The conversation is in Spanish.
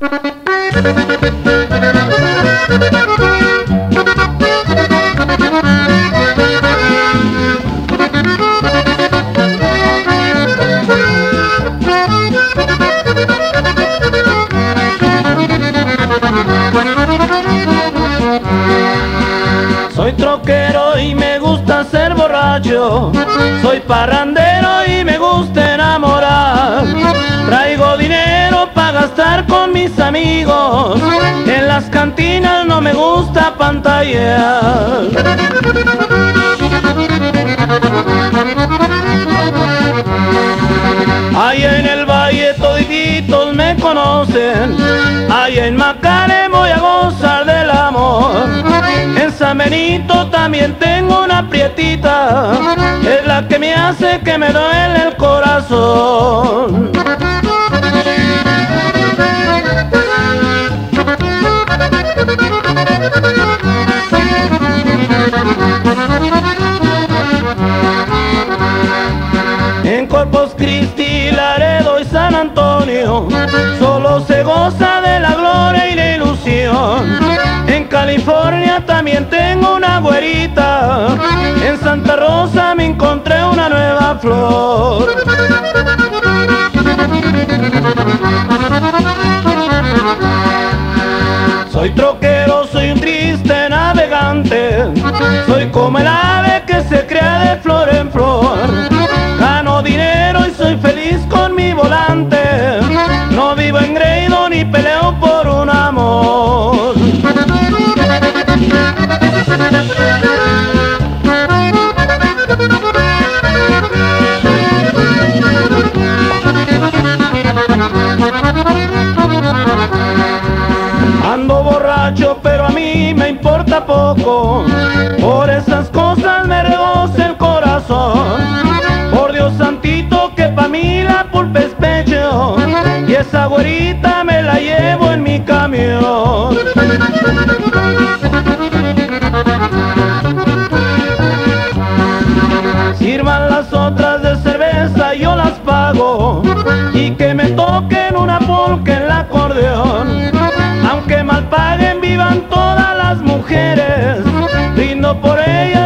Soy troquero y me gusta ser borracho. Soy parrandero y me gusta enamorar. Traigo dinero para gastar mis amigos. En las cantinas no me gusta pantallar. Allá en el valle toditos me conocen. Allá en Macare voy a gozar del amor. En San Benito también tengo una prietita. Es la que me hace que me duele el corazón. Christi, Laredo y San Antonio, solo se goza de la gloria y la ilusión. En California también tengo una güerita, en Santa Rosa me encontré una nueva flor. Soy troquero, soy un triste navegante, soy como el ave volante, no vivo engreído ni peleo por un amor. Ando borracho, pero a mí me importa poco. Por esas cosas esa güerita me la llevo en mi camión. Sirvan las otras de cerveza, yo las pago. Y que me toquen una polca en el acordeón. Aunque mal paguen, vivan todas las mujeres. Brindo por ellas